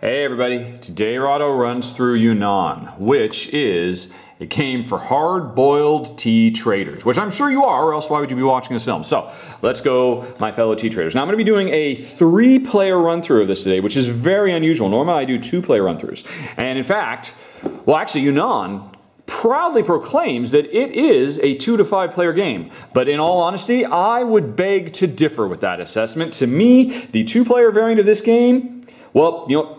Hey everybody, today Rahdo runs through Yunnan, which is a game for hard-boiled tea traders, which I'm sure you are, or else why would you be watching this film? So, let's go, my fellow tea traders. Now I'm going to be doing a three-player run-through of this today, which is very unusual. Normally I do two-player run-throughs. And in fact, well actually Yunnan proudly proclaims that it is a two to five player game. But in all honesty, I would beg to differ with that assessment. To me, the two player variant of this game, well, you know,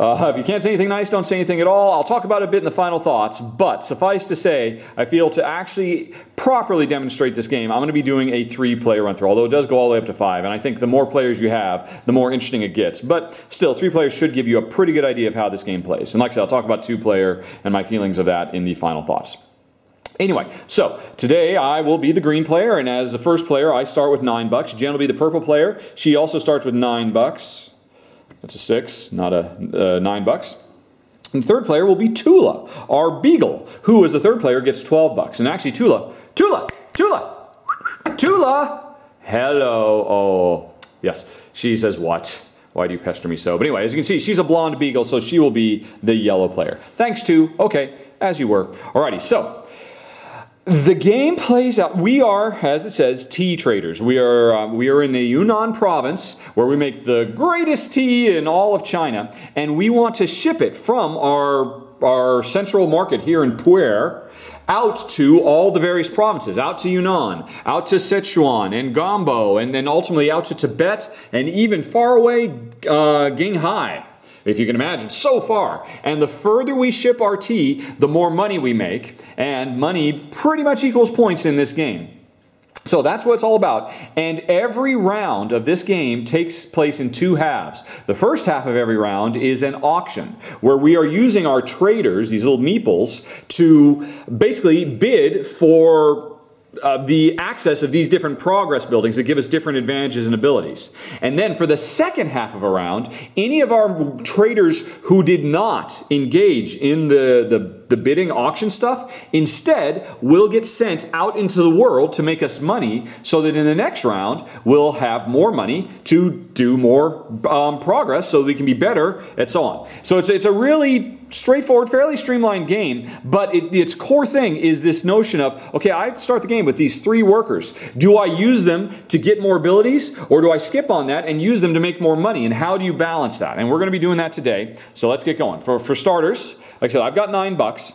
uh, if you can't say anything nice, don't say anything at all. I'll talk about it a bit in the final thoughts, but suffice to say, I feel to actually properly demonstrate this game, I'm going to be doing a three-player run-through, although it does go all the way up to five, and I think the more players you have, the more interesting it gets. But still, three players should give you a pretty good idea of how this game plays. And like I said, I'll talk about two-player and my feelings of that in the final thoughts. Anyway, so today I will be the green player, and as the first player, I start with nine bucks. Jen will be the purple player. She also starts with nine bucks. That's a six, not a uh, nine bucks. And the third player will be Tula, our beagle, who as the third player gets 12 bucks. And actually Tula, Tula, Tula, Tula, hello, oh, yes. She says, what? Why do you pester me so? But anyway, as you can see, she's a blonde beagle, so she will be the yellow player. Thanks to, okay, as you were. Alrighty, so the game plays out. We are, as it says, tea traders. We are uh, we are in the Yunnan province where we make the greatest tea in all of China, and we want to ship it from our our central market here in Pu'er out to all the various provinces, out to Yunnan, out to Sichuan and Gambo, and then ultimately out to Tibet and even far away uh, Qinghai if you can imagine, so far. And the further we ship our tea, the more money we make, and money pretty much equals points in this game. So that's what it's all about. And every round of this game takes place in two halves. The first half of every round is an auction where we are using our traders, these little meeples, to basically bid for uh, the access of these different progress buildings that give us different advantages and abilities. And then for the second half of a round, any of our traders who did not engage in the, the the bidding auction stuff. Instead, we'll get sent out into the world to make us money so that in the next round, we'll have more money to do more um, progress so we can be better and so on. So it's, it's a really straightforward, fairly streamlined game, but it, its core thing is this notion of, okay, I start the game with these three workers. Do I use them to get more abilities, or do I skip on that and use them to make more money? And how do you balance that? And we're going to be doing that today, so let's get going. For, for starters, like I said, I've got nine bucks.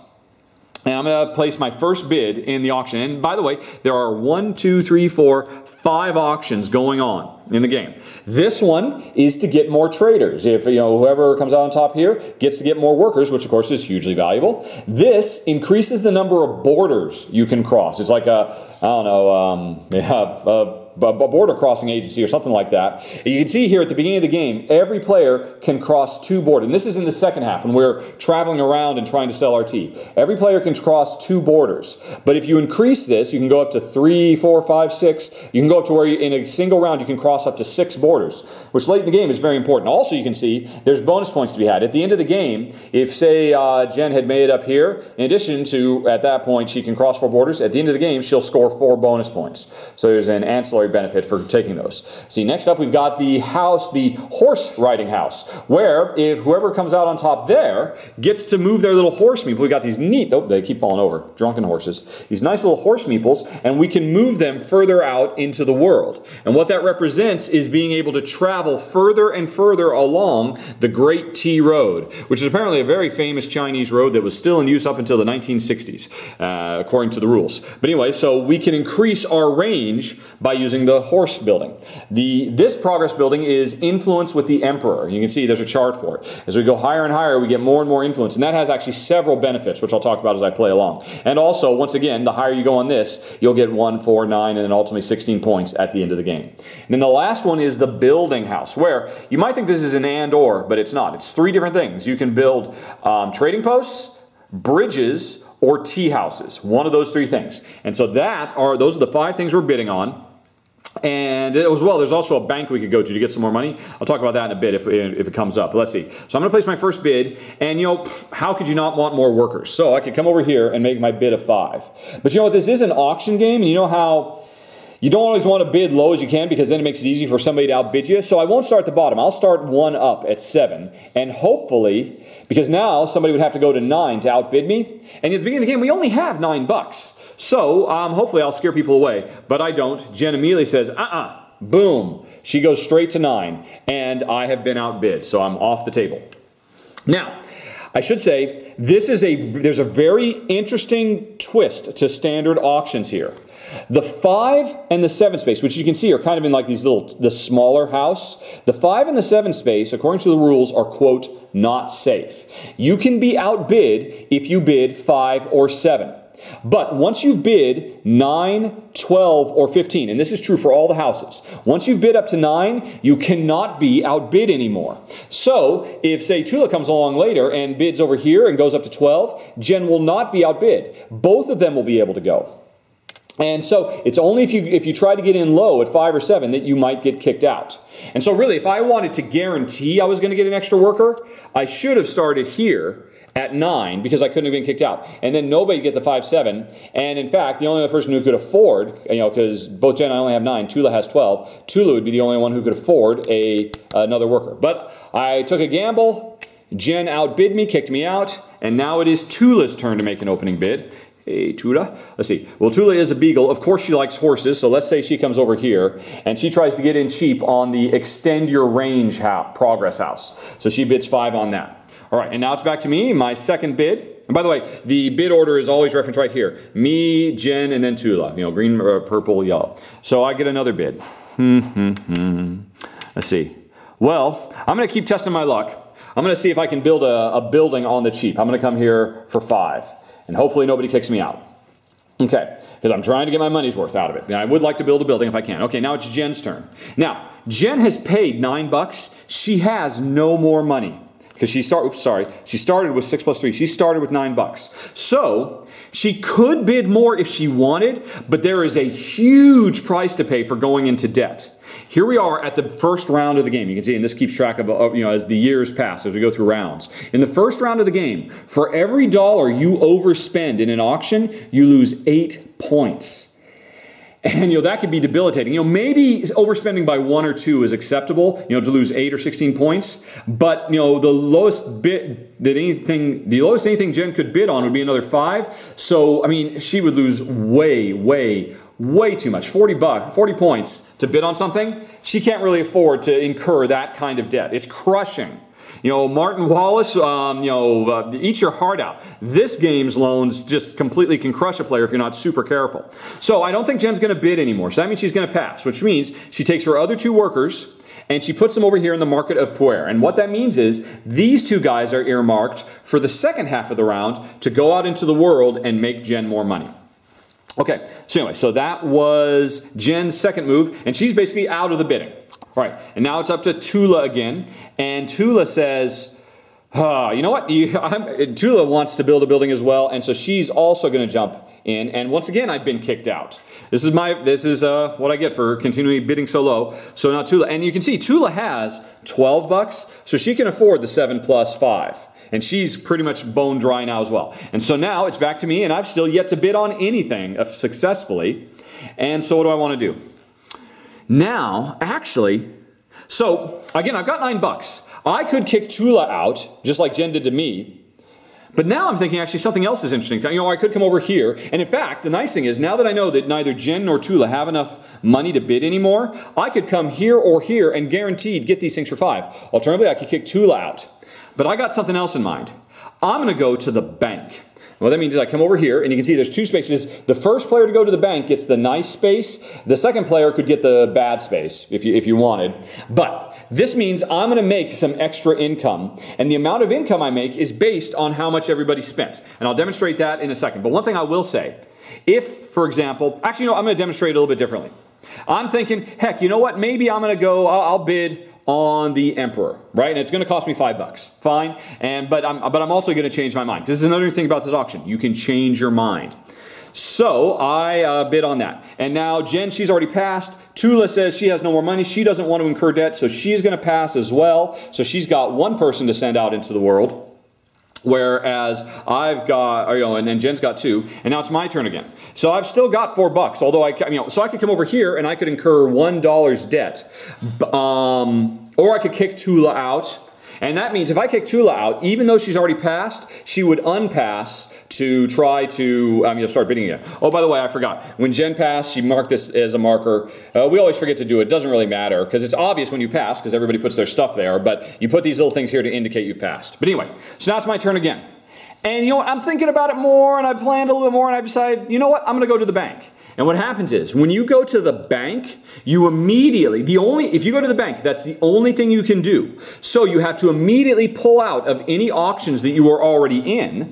And I'm going to place my first bid in the auction. And by the way, there are one, two, three, four, five auctions going on in the game. This one is to get more traders. If you know whoever comes out on top here gets to get more workers, which of course is hugely valuable. This increases the number of borders you can cross. It's like a I don't know, um, yeah, a, a border crossing agency or something like that. You can see here at the beginning of the game, every player can cross two borders. And this is in the second half when we're traveling around and trying to sell our tea. Every player can cross two borders. But if you increase this, you can go up to three, four, five, six. You can go up to where you, in a single round you can cross up to six borders, which late in the game is very important. Also, you can see there's bonus points to be had. At the end of the game, if say uh, Jen had made it up here, in addition to at that point she can cross four borders, at the end of the game she'll score four bonus points. So there's an ancillary benefit for taking those. See, next up we've got the house, the horse riding house, where if whoever comes out on top there gets to move their little horse meeple, we got these neat, oh, they keep falling over, drunken horses, these nice little horse meeples, and we can move them further out into the world. And what that represents is being able to travel further and further along the Great Tea Road, which is apparently a very famous Chinese road that was still in use up until the 1960s, uh, according to the rules. But anyway, so we can increase our range by using using the horse building. The, this progress building is influence with the emperor. You can see there's a chart for it. As we go higher and higher, we get more and more influence, and that has actually several benefits, which I'll talk about as I play along. And also, once again, the higher you go on this, you'll get 1, 4, 9, and then ultimately 16 points at the end of the game. And then the last one is the building house, where you might think this is an and or, but it's not. It's three different things. You can build um, trading posts, bridges, or tea houses. One of those three things. And so that are those are the five things we're bidding on. And as well, there's also a bank we could go to to get some more money. I'll talk about that in a bit if, if it comes up. Let's see. So I'm going to place my first bid. And, you know, how could you not want more workers? So I could come over here and make my bid of five. But you know what? This is an auction game. And you know how you don't always want to bid low as you can because then it makes it easy for somebody to outbid you. So I won't start at the bottom. I'll start one up at seven. And hopefully, because now somebody would have to go to nine to outbid me. And at the beginning of the game, we only have nine bucks. So um, hopefully I'll scare people away. But I don't. Jen immediately says, uh-uh. Boom. She goes straight to nine. And I have been outbid. So I'm off the table. Now, I should say, this is a, there's a very interesting twist to standard auctions here. The five and the seven space, which you can see are kind of in like these little, the smaller house. The five and the seven space, according to the rules, are quote, not safe. You can be outbid if you bid five or seven. But once you bid 9, 12, or 15, and this is true for all the houses, once you bid up to 9, you cannot be outbid anymore. So, if say Tula comes along later and bids over here and goes up to 12, Jen will not be outbid. Both of them will be able to go. And so it's only if you if you try to get in low at five or seven that you might get kicked out. And so really, if I wanted to guarantee I was going to get an extra worker, I should have started here at nine because I couldn't have been kicked out. And then nobody get the five seven. And in fact, the only other person who could afford, you know, because both Jen and I only have nine, Tula has twelve. Tula would be the only one who could afford a another worker. But I took a gamble. Jen outbid me, kicked me out, and now it is Tula's turn to make an opening bid. Hey, Tula. Let's see. Well, Tula is a beagle. Of course, she likes horses. So let's say she comes over here and she tries to get in cheap on the extend your range house, progress house. So she bids five on that. All right, and now it's back to me, my second bid. And by the way, the bid order is always referenced right here. Me, Jen, and then Tula. You know, green, uh, purple, yellow. So I get another bid. Hmm, hmm, hmm. Let's see. Well, I'm going to keep testing my luck. I'm going to see if I can build a, a building on the cheap. I'm going to come here for five. And hopefully nobody kicks me out. Okay, because I'm trying to get my money's worth out of it. I would like to build a building if I can. Okay, now it's Jen's turn. Now, Jen has paid nine bucks. She has no more money because she start, oops, sorry, she started with six plus three. She started with nine bucks. So she could bid more if she wanted, but there is a huge price to pay for going into debt. Here we are at the first round of the game. You can see, and this keeps track of, you know, as the years pass, as we go through rounds. In the first round of the game, for every dollar you overspend in an auction, you lose eight points. And you know that could be debilitating. You know maybe overspending by one or two is acceptable. You know to lose eight or sixteen points, but you know the lowest bid that anything, the lowest anything Jen could bid on would be another five. So I mean she would lose way, way, way too much. Forty bucks, forty points to bid on something. She can't really afford to incur that kind of debt. It's crushing. You know, Martin Wallace, um, you know, uh, eat your heart out. This game's loans just completely can crush a player if you're not super careful. So I don't think Jen's going to bid anymore. So that means she's going to pass, which means she takes her other two workers and she puts them over here in the market of Puer. And what that means is these two guys are earmarked for the second half of the round to go out into the world and make Jen more money. Okay, so anyway, so that was Jen's second move, and she's basically out of the bidding. All right, and now it's up to Tula again, and Tula says, you know what? You, Tula wants to build a building as well, and so she's also going to jump in. And once again, I've been kicked out. This is my this is uh, what I get for continuing bidding so low. So now Tula, and you can see Tula has 12 bucks, so she can afford the seven plus five. And she's pretty much bone dry now as well. And so now it's back to me, and I've still yet to bid on anything successfully. And so what do I want to do? Now, actually, so again, I've got nine bucks. I could kick Tula out, just like Jen did to me. But now I'm thinking actually something else is interesting. You know, I could come over here. And in fact, the nice thing is now that I know that neither Jen nor Tula have enough money to bid anymore, I could come here or here and guaranteed get these things for five. Alternatively, I could kick Tula out. But I got something else in mind. I'm going to go to the bank. What that means is I come over here, and you can see there's two spaces. The first player to go to the bank gets the nice space. The second player could get the bad space if you, if you wanted. But this means I'm going to make some extra income. And the amount of income I make is based on how much everybody spent. And I'll demonstrate that in a second. But one thing I will say, if, for example, actually, you know, I'm going to demonstrate a little bit differently. I'm thinking, heck, you know what? Maybe I'm going to go, I'll, I'll bid on the emperor, right? And it's going to cost me five bucks, fine. And but I'm but I'm also going to change my mind. This is another thing about this auction. You can change your mind. So I uh, bid on that. And now Jen, she's already passed. Tula says she has no more money. She doesn't want to incur debt, so she's going to pass as well. So she's got one person to send out into the world. Whereas I've got, you know, and then Jen's got two, and now it's my turn again. So I've still got four bucks, although I, you know, so I could come over here and I could incur one dollar's debt, um, or I could kick Tula out, and that means if I kick Tula out, even though she's already passed, she would unpass to try to um, you know, start bidding again. Oh, by the way, I forgot. When Jen passed, she marked this as a marker. Uh, we always forget to do it. Doesn't really matter because it's obvious when you pass because everybody puts their stuff there, but you put these little things here to indicate you've passed. But anyway, so now it's my turn again. And you know what? I'm thinking about it more and I planned a little bit more and I decided, you know what? I'm going to go to the bank. And what happens is when you go to the bank, you immediately, the only, if you go to the bank, that's the only thing you can do. So you have to immediately pull out of any auctions that you are already in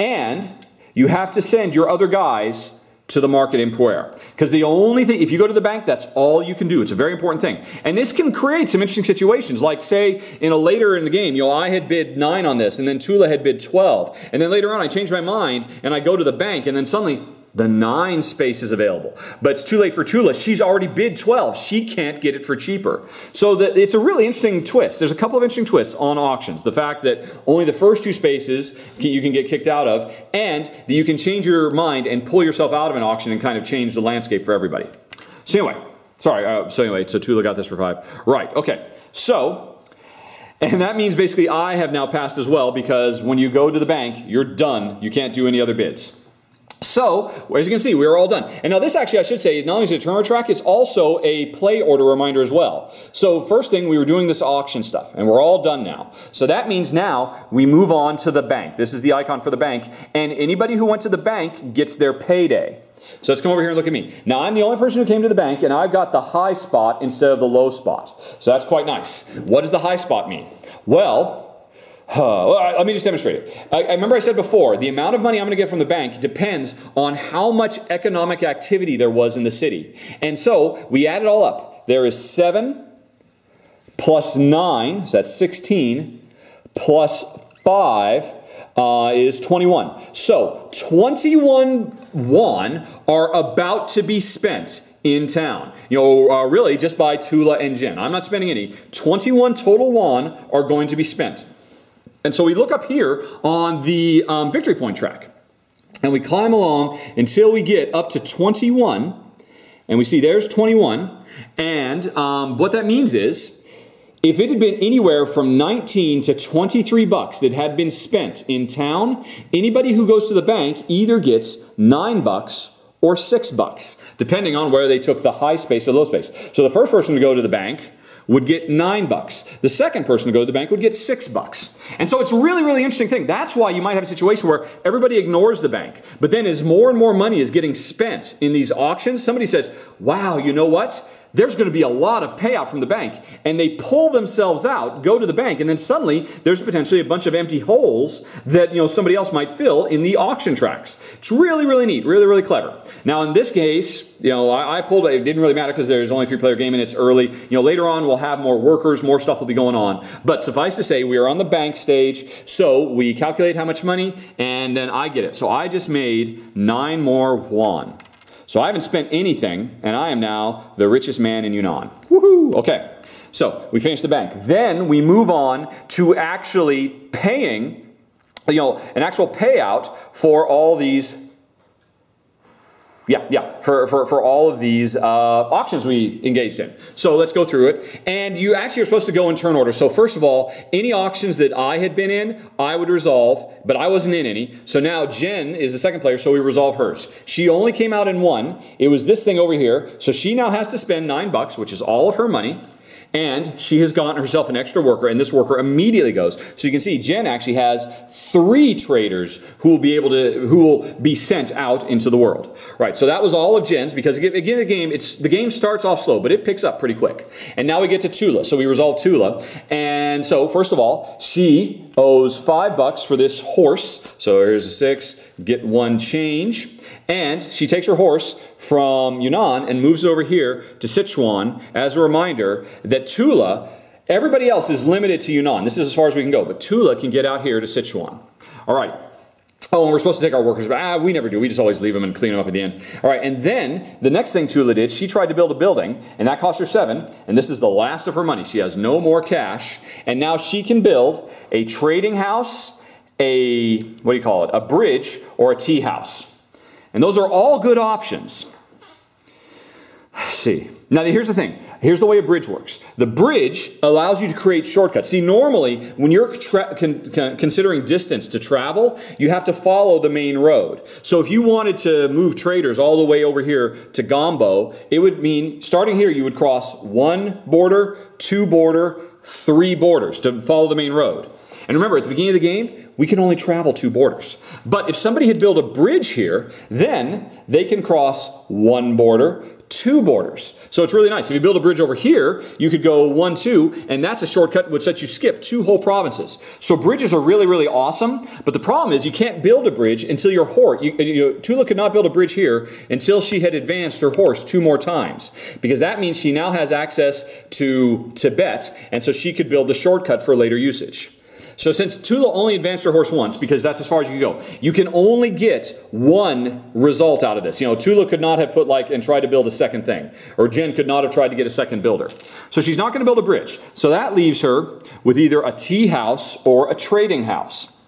and you have to send your other guys to the market in Puer. Because the only thing, if you go to the bank, that's all you can do. It's a very important thing. And this can create some interesting situations. Like, say, in a later in the game, you know, I had bid 9 on this, and then Tula had bid 12. And then later on, I changed my mind, and I go to the bank, and then suddenly, the nine spaces available. But it's too late for Tula. She's already bid 12. She can't get it for cheaper. So the, it's a really interesting twist. There's a couple of interesting twists on auctions. The fact that only the first two spaces you can get kicked out of, and that you can change your mind and pull yourself out of an auction and kind of change the landscape for everybody. So anyway, sorry, uh, so anyway, so Tula got this for five. Right, okay. So, and that means basically I have now passed as well because when you go to the bank, you're done. You can't do any other bids. So, as you can see, we are all done. And now this actually, I should say, not only is it a turnover track, it's also a play order reminder as well. So first thing, we were doing this auction stuff, and we're all done now. So that means now we move on to the bank. This is the icon for the bank, and anybody who went to the bank gets their payday. So let's come over here and look at me. Now I'm the only person who came to the bank, and I've got the high spot instead of the low spot. So that's quite nice. What does the high spot mean? Well, well, let me just demonstrate it. I, I, remember I said before, the amount of money I'm going to get from the bank depends on how much economic activity there was in the city. And so we add it all up. There is 7 plus 9, so that's 16, plus 5 uh, is 21. So 21 won are about to be spent in town. You know, uh, really just by Tula and Jen. I'm not spending any. 21 total won are going to be spent. And so we look up here on the um, victory point track. And we climb along until we get up to 21. And we see there's 21. And um, what that means is, if it had been anywhere from 19 to 23 bucks that had been spent in town, anybody who goes to the bank either gets 9 bucks or 6 bucks, depending on where they took the high space or low space. So the first person to go to the bank would get nine bucks. The second person to go to the bank would get six bucks. And so it's a really, really interesting thing. That's why you might have a situation where everybody ignores the bank. But then as more and more money is getting spent in these auctions, somebody says, wow, you know what? There's going to be a lot of payout from the bank. And they pull themselves out, go to the bank, and then suddenly there's potentially a bunch of empty holes that you know somebody else might fill in the auction tracks. It's really, really neat, really, really clever. Now in this case, you know, I, I pulled it, didn't really matter because there's only three-player game and it's early. You know, later on we'll have more workers, more stuff will be going on. But suffice to say, we are on the bank stage, so we calculate how much money, and then I get it. So I just made nine more won. So I haven't spent anything, and I am now the richest man in Yunnan. Woohoo! Okay, so we finish the bank. Then we move on to actually paying, you know, an actual payout for all these yeah, yeah, for, for, for all of these uh, auctions we engaged in. So let's go through it. And you actually are supposed to go in turn order. So first of all, any auctions that I had been in, I would resolve, but I wasn't in any. So now Jen is the second player, so we resolve hers. She only came out in one. It was this thing over here. So she now has to spend nine bucks, which is all of her money. And she has gotten herself an extra worker, and this worker immediately goes. So you can see Jen actually has three traders who will be able to, who will be sent out into the world. Right, so that was all of Jen's, because again, the game, it's, the game starts off slow, but it picks up pretty quick. And now we get to Tula. So we resolve Tula. And so, first of all, she owes five bucks for this horse. So here's a six, get one change. And she takes her horse from Yunnan and moves over here to Sichuan as a reminder that Tula, everybody else is limited to Yunnan. This is as far as we can go, but Tula can get out here to Sichuan. All right. Oh, and we're supposed to take our workers, but ah, we never do. We just always leave them and clean them up at the end. All right, and then the next thing Tula did, she tried to build a building, and that cost her seven, and this is the last of her money. She has no more cash, and now she can build a trading house a, what do you call it, a bridge or a tea house. And those are all good options. Let's see. Now, here's the thing. Here's the way a bridge works. The bridge allows you to create shortcuts. See, normally, when you're con con considering distance to travel, you have to follow the main road. So if you wanted to move traders all the way over here to Gombo, it would mean, starting here, you would cross one border, two border, three borders to follow the main road. And remember, at the beginning of the game, we can only travel two borders. But if somebody had built a bridge here, then they can cross one border, two borders. So it's really nice. If you build a bridge over here, you could go one, two, and that's a shortcut which lets you skip two whole provinces. So bridges are really, really awesome. But the problem is you can't build a bridge until your horse, you, you, Tula could not build a bridge here until she had advanced her horse two more times. Because that means she now has access to Tibet, and so she could build the shortcut for later usage. So since Tula only advanced her horse once, because that's as far as you can go, you can only get one result out of this. You know, Tula could not have put like and tried to build a second thing, or Jen could not have tried to get a second builder. So she's not going to build a bridge. So that leaves her with either a tea house or a trading house.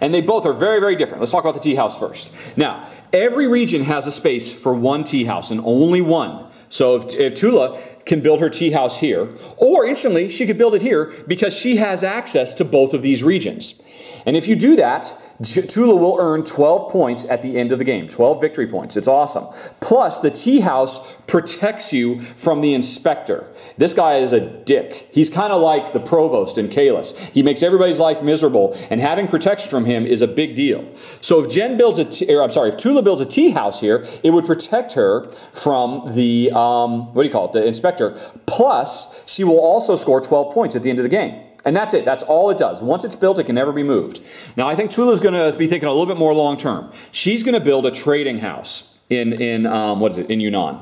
And they both are very, very different. Let's talk about the tea house first. Now, every region has a space for one tea house and only one. So if, if Tula can build her tea house here, or instantly she could build it here because she has access to both of these regions. And if you do that, Tula will earn 12 points at the end of the game, 12 victory points. It's awesome. Plus, the tea house protects you from the inspector. This guy is a dick. He's kind of like the provost in Caylus. He makes everybody's life miserable, and having protection from him is a big deal. So if Jen builds a, or I'm sorry, if Tula builds a tea house here, it would protect her from the, um, what do you call it, the inspector. Plus, she will also score 12 points at the end of the game. And that's it. That's all it does. Once it's built, it can never be moved. Now, I think Tula's going to be thinking a little bit more long term. She's going to build a trading house in, in um, what is it, in Yunnan.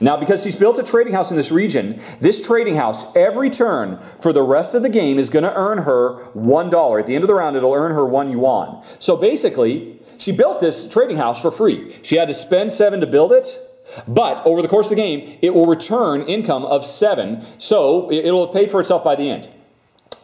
Now, because she's built a trading house in this region, this trading house, every turn for the rest of the game is going to earn her $1. At the end of the round, it'll earn her one yuan. So basically, she built this trading house for free. She had to spend seven to build it, but over the course of the game, it will return income of seven, so it'll have paid for itself by the end.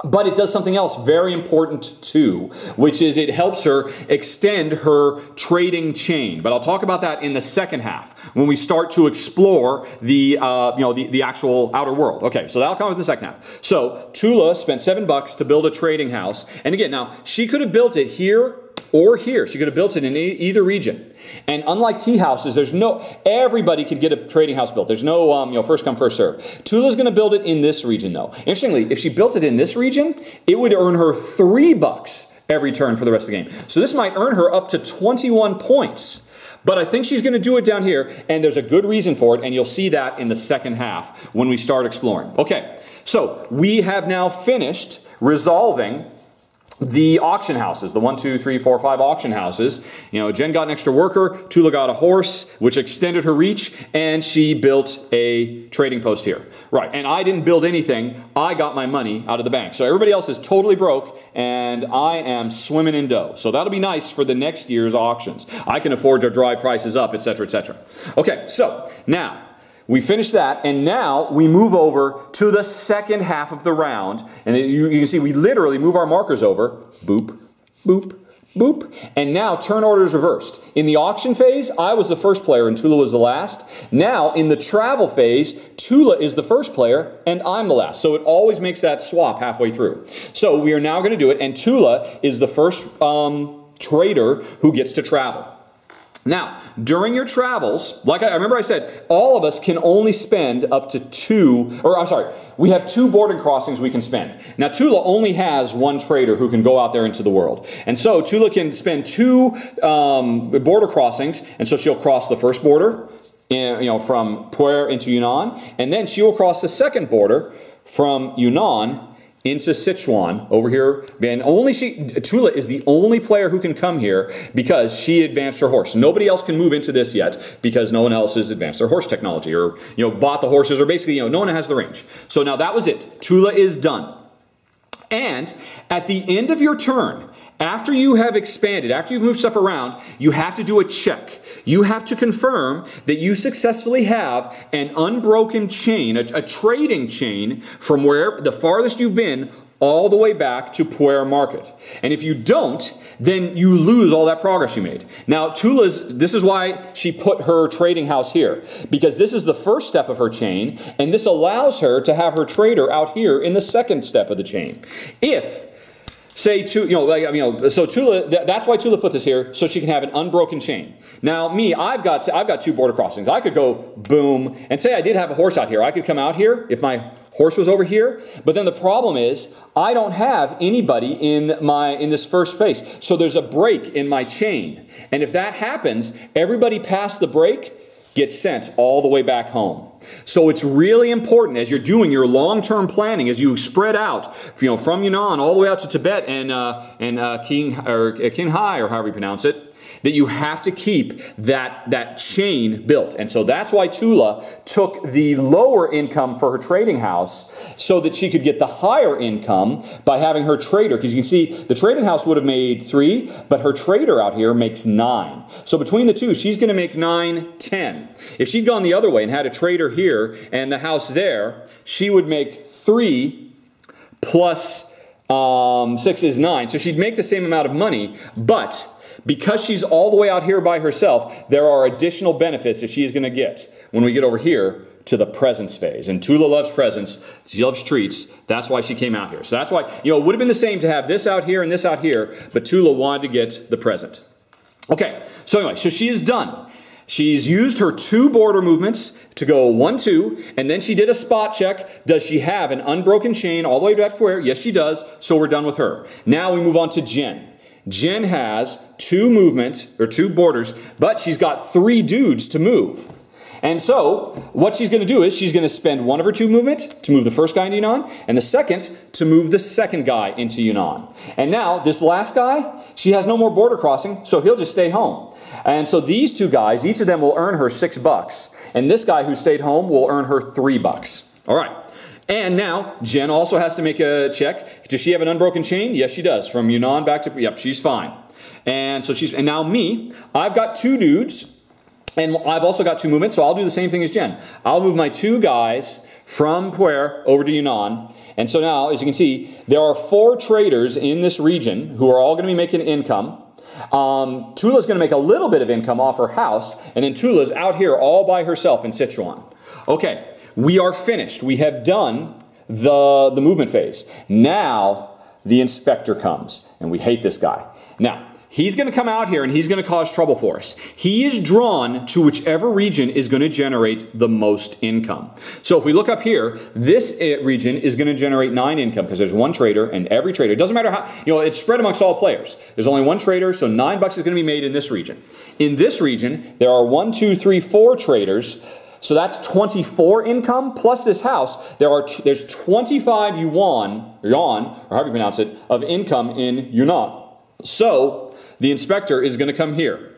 But it does something else very important too, which is it helps her extend her trading chain. But I'll talk about that in the second half when we start to explore the uh, you know the, the actual outer world. Okay, so that'll come in the second half. So Tula spent seven bucks to build a trading house, and again, now she could have built it here or here. She could have built it in either region. And unlike tea houses, there's no, everybody could get a trading house built. There's no, um, you know, first come, first serve. Tula's going to build it in this region, though. Interestingly, if she built it in this region, it would earn her three bucks every turn for the rest of the game. So this might earn her up to 21 points. But I think she's going to do it down here, and there's a good reason for it, and you'll see that in the second half when we start exploring. Okay, so we have now finished resolving the auction houses, the one, two, three, four, five auction houses. You know, Jen got an extra worker, Tula got a horse, which extended her reach, and she built a trading post here. Right, and I didn't build anything. I got my money out of the bank. So everybody else is totally broke, and I am swimming in dough. So that'll be nice for the next year's auctions. I can afford to drive prices up, etc., etc. Okay, so now we finish that, and now we move over to the second half of the round. And you, you, can see we literally move our markers over. Boop, boop, boop. And now turn order is reversed. In the auction phase, I was the first player and Tula was the last. Now, in the travel phase, Tula is the first player and I'm the last. So it always makes that swap halfway through. So we are now going to do it, and Tula is the first um, trader who gets to travel. Now, during your travels, like I, remember I said, all of us can only spend up to two, or I'm sorry, we have two border crossings we can spend. Now, Tula only has one trader who can go out there into the world. And so Tula can spend two um, border crossings, and so she'll cross the first border, in, you know, from Puer into Yunnan, and then she will cross the second border from Yunnan into Sichuan over here. And only she, Tula is the only player who can come here because she advanced her horse. Nobody else can move into this yet because no one else has advanced their horse technology or, you know, bought the horses or basically, you know, no one has the range. So now that was it. Tula is done. And at the end of your turn, after you have expanded, after you've moved stuff around, you have to do a check. You have to confirm that you successfully have an unbroken chain, a, a trading chain from where the farthest you've been all the way back to Puer Market. And if you don't, then you lose all that progress you made. Now, Tula's, this is why she put her trading house here, because this is the first step of her chain, and this allows her to have her trader out here in the second step of the chain. If say to you know like you know so Tula that's why Tula put this here so she can have an unbroken chain. Now me I've got I've got two border crossings. I could go boom and say I did have a horse out here. I could come out here if my horse was over here. But then the problem is I don't have anybody in my in this first space. So there's a break in my chain. And if that happens, everybody past the break gets sent all the way back home. So it's really important as you're doing your long-term planning, as you spread out, you know, from Yunnan all the way out to Tibet and uh, and uh, King or uh, Qinghai or however you pronounce it that you have to keep that, that chain built. And so that's why Tula took the lower income for her trading house so that she could get the higher income by having her trader. Because you can see the trading house would have made three, but her trader out here makes nine. So between the two, she's going to make nine, ten. If she'd gone the other way and had a trader here and the house there, she would make three plus um, six is nine. So she'd make the same amount of money, but because she's all the way out here by herself, there are additional benefits that she's going to get when we get over here to the presence phase. And Tula loves presents. She loves treats. That's why she came out here. So that's why, you know, it would have been the same to have this out here and this out here, but Tula wanted to get the present. Okay, so anyway, so she is done. She's used her two border movements to go one, two, and then she did a spot check. Does she have an unbroken chain all the way back to where? Yes, she does. So we're done with her. Now we move on to Jen. Jen has two movement or two borders, but she's got three dudes to move. And so, what she's going to do is she's going to spend one of her two movement to move the first guy into Yunnan, and the second to move the second guy into Yunnan. And now, this last guy, she has no more border crossing, so he'll just stay home. And so these two guys, each of them will earn her six bucks, and this guy who stayed home will earn her three bucks. All right. And now, Jen also has to make a check. Does she have an unbroken chain? Yes, she does. From Yunnan back to, yep, she's fine. And so she's, and now me, I've got two dudes, and I've also got two movements, so I'll do the same thing as Jen. I'll move my two guys from Puer over to Yunnan. And so now, as you can see, there are four traders in this region who are all going to be making income. Um, Tula's going to make a little bit of income off her house, and then Tula's out here all by herself in Sichuan. Okay, we are finished. We have done the, the movement phase. Now the inspector comes, and we hate this guy. Now, He's going to come out here and he's going to cause trouble for us. He is drawn to whichever region is going to generate the most income. So if we look up here, this eh, region is going to generate nine income because there's one trader and every trader, it doesn't matter how, you know, it's spread amongst all players. There's only one trader, so nine bucks is going to be made in this region. In this region, there are one, two, three, four traders so that's 24 income plus this house. There are there's 25 yuan, yuan, or however you pronounce it, of income in Yunnan. So the inspector is going to come here.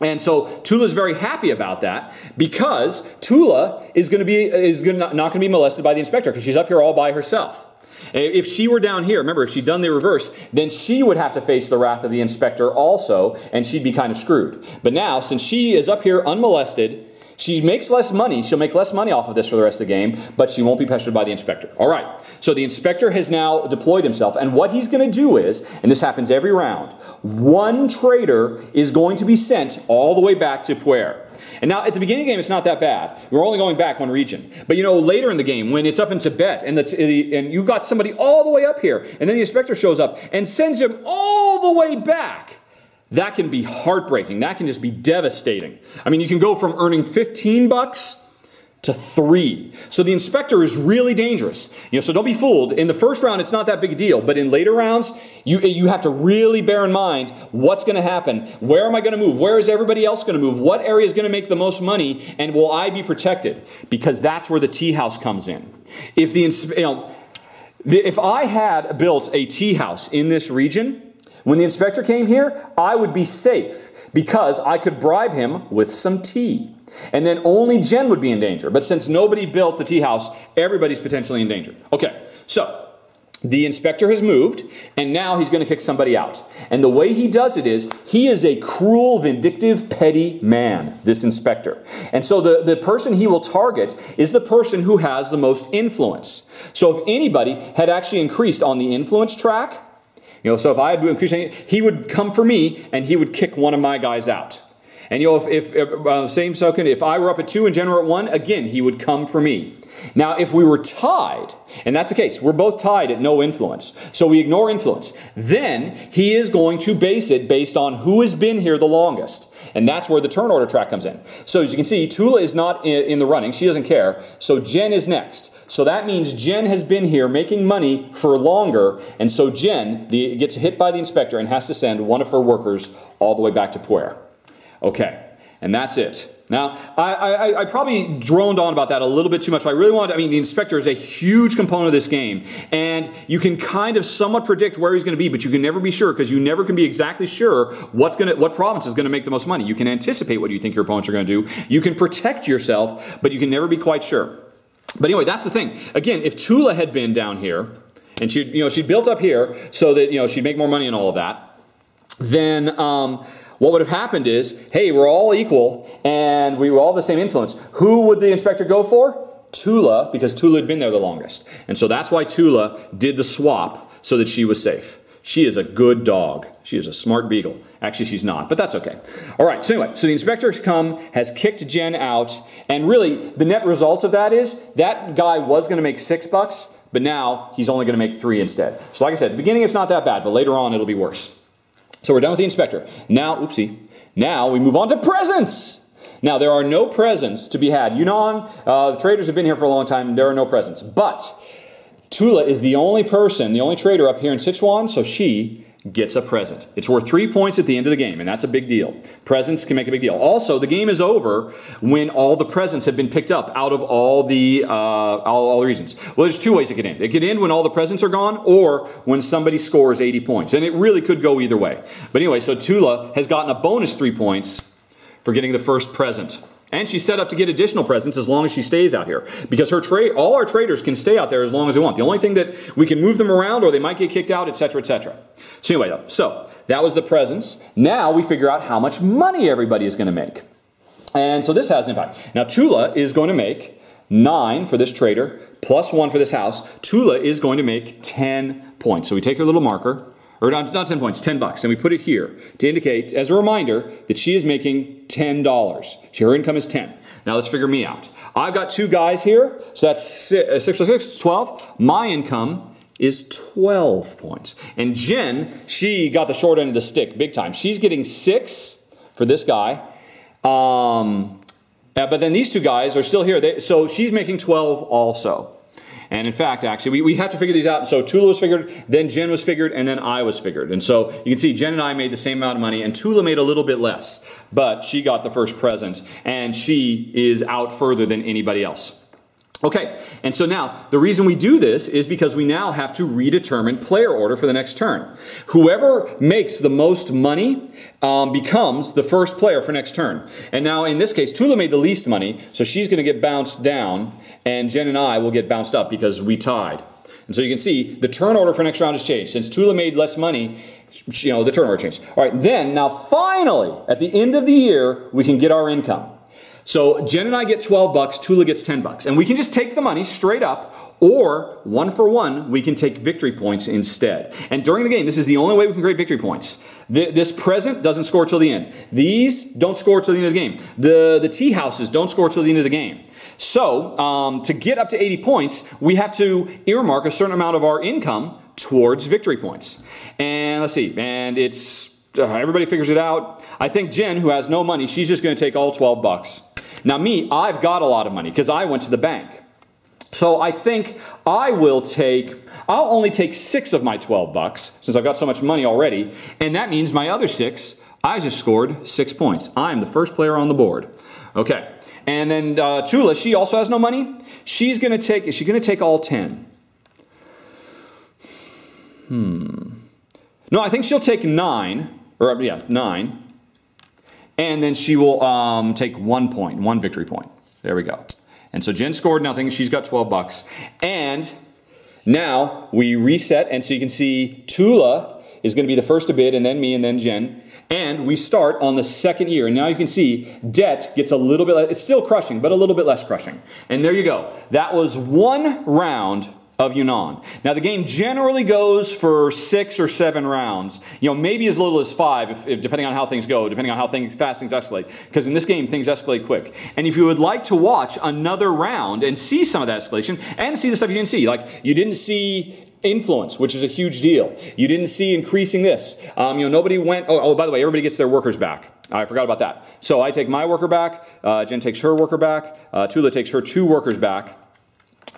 And so Tula is very happy about that because Tula is going to be is to, not going to be molested by the inspector because she's up here all by herself. If she were down here, remember, if she'd done the reverse, then she would have to face the wrath of the inspector also, and she'd be kind of screwed. But now, since she is up here unmolested, she makes less money. She'll make less money off of this for the rest of the game, but she won't be pestered by the inspector. All right. So the inspector has now deployed himself, and what he's going to do is, and this happens every round, one trader is going to be sent all the way back to Puer. And now, at the beginning of the game, it's not that bad. We're only going back one region. But you know, later in the game, when it's up in Tibet, and, the, and you got somebody all the way up here, and then the inspector shows up and sends him all the way back, that can be heartbreaking. That can just be devastating. I mean, you can go from earning 15 bucks to three. So the inspector is really dangerous. You know, so don't be fooled. In the first round, it's not that big a deal, but in later rounds, you, you have to really bear in mind what's going to happen. Where am I going to move? Where is everybody else going to move? What area is going to make the most money? And will I be protected? Because that's where the tea house comes in. If the, you know, if I had built a tea house in this region, when the inspector came here, I would be safe because I could bribe him with some tea. And then only Jen would be in danger. But since nobody built the tea house, everybody's potentially in danger. Okay, so the inspector has moved, and now he's going to kick somebody out. And the way he does it is he is a cruel, vindictive, petty man, this inspector. And so the, the person he will target is the person who has the most influence. So if anybody had actually increased on the influence track, you know, so if I had increased, he would come for me and he would kick one of my guys out. And you know, if, if, if uh, same token, if I were up at two and Jen were at one, again, he would come for me. Now, if we were tied, and that's the case, we're both tied at no influence, so we ignore influence, then he is going to base it based on who has been here the longest. And that's where the turn order track comes in. So as you can see, Tula is not in, in the running. She doesn't care. So Jen is next. So that means Jen has been here making money for longer. And so Jen the, gets hit by the inspector and has to send one of her workers all the way back to Puer. Okay, and that's it. Now, I, I, I, probably droned on about that a little bit too much, but I really wanted, I mean, the inspector is a huge component of this game, and you can kind of somewhat predict where he's going to be, but you can never be sure because you never can be exactly sure what's going to, what province is going to make the most money. You can anticipate what you think your opponents are going to do. You can protect yourself, but you can never be quite sure. But anyway, that's the thing. Again, if Tula had been down here, and she, you know, she built up here so that, you know, she'd make more money and all of that, then, um, what would have happened is, hey, we're all equal and we were all the same influence. Who would the inspector go for? Tula, because Tula had been there the longest. And so that's why Tula did the swap so that she was safe. She is a good dog. She is a smart beagle. Actually, she's not, but that's okay. All right, so anyway, so the inspector has come, has kicked Jen out, and really the net result of that is that guy was going to make six bucks, but now he's only going to make three instead. So like I said, at the beginning it's not that bad, but later on it'll be worse. So we're done with the inspector. Now, oopsie, now we move on to presents. Now, there are no presents to be had. Yunnan, uh, the traders have been here for a long time. There are no presents. But Tula is the only person, the only trader up here in Sichuan, so she gets a present. It's worth three points at the end of the game, and that's a big deal. Presents can make a big deal. Also, the game is over when all the presents have been picked up out of all the uh, all, all, the regions. Well, there's two ways it could end. It could end when all the presents are gone, or when somebody scores 80 points, and it really could go either way. But anyway, so Tula has gotten a bonus three points for getting the first present. And she's set up to get additional presents as long as she stays out here. Because her trade, all our traders can stay out there as long as they want. The only thing that we can move them around or they might get kicked out, etc., etc. So anyway, though, so that was the presents. Now we figure out how much money everybody is going to make. And so this has an impact. Now Tula is going to make 9 for this trader, plus 1 for this house. Tula is going to make 10 points. So we take her little marker, or not, not 10 points, 10 bucks. And we put it here to indicate, as a reminder, that she is making $10. Her income is 10. Now let's figure me out. I've got two guys here, so that's 6 plus 6, 12. My income is 12 points. And Jen, she got the short end of the stick big time. She's getting 6 for this guy. Um, but then these two guys are still here. They, so she's making 12 also. And in fact, actually, we, we have to figure these out. So Tula was figured, then Jen was figured, and then I was figured. And so you can see Jen and I made the same amount of money, and Tula made a little bit less. But she got the first present, and she is out further than anybody else. Okay, and so now the reason we do this is because we now have to redetermine player order for the next turn. Whoever makes the most money um, becomes the first player for next turn. And now in this case, Tula made the least money, so she's going to get bounced down, and Jen and I will get bounced up because we tied. And so you can see the turn order for next round has changed. Since Tula made less money, you know, the turn order changed. All right, then, now finally, at the end of the year, we can get our income. So Jen and I get 12 bucks, Tula gets 10 bucks. And we can just take the money straight up, or one for one, we can take victory points instead. And during the game, this is the only way we can create victory points. This present doesn't score till the end. These don't score till the end of the game. The, the tea houses don't score till the end of the game. So um, to get up to 80 points, we have to earmark a certain amount of our income towards victory points. And let's see, and it's, uh, everybody figures it out. I think Jen, who has no money, she's just going to take all 12 bucks. Now, me, I've got a lot of money because I went to the bank. So I think I will take, I'll only take six of my 12 bucks since I've got so much money already. And that means my other six, I just scored six points. I'm the first player on the board. Okay. And then uh, Tula, she also has no money. She's going to take, is she going to take all 10? Hmm. No, I think she'll take nine, or yeah, nine and then she will um, take one point, one victory point. There we go. And so Jen scored nothing. She's got 12 bucks. And Now we reset, and so you can see Tula is going to be the first to bid, and then me, and then Jen. And we start on the second year. And now you can see debt gets a little bit, it's still crushing, but a little bit less crushing. And there you go. That was one round of Yunnan. Now the game generally goes for six or seven rounds. You know, maybe as little as five, if, if, depending on how things go, depending on how things fast things escalate. Because in this game, things escalate quick. And if you would like to watch another round and see some of that escalation and see the stuff you didn't see, like you didn't see influence, which is a huge deal. You didn't see increasing this. Um, you know, nobody went. Oh, oh, by the way, everybody gets their workers back. I forgot about that. So I take my worker back. Uh, Jen takes her worker back. Uh, Tula takes her two workers back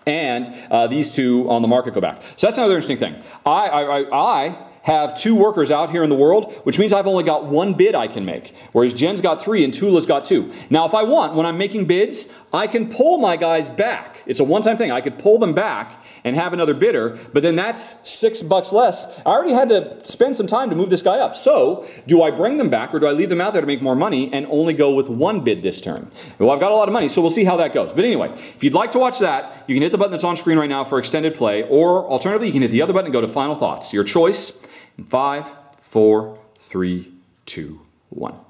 and uh, these two on the market go back. So that's another interesting thing. I, I, I, have two workers out here in the world, which means I've only got one bid I can make, whereas Jen's got three and Tula's got two. Now, if I want, when I'm making bids, I can pull my guys back. It's a one-time thing. I could pull them back and have another bidder, but then that's six bucks less. I already had to spend some time to move this guy up. So, do I bring them back or do I leave them out there to make more money and only go with one bid this turn? Well, I've got a lot of money, so we'll see how that goes. But anyway, if you'd like to watch that, you can hit the button that's on screen right now for extended play, or alternatively, you can hit the other button and go to final thoughts. Your choice. In five, four, three, two, one.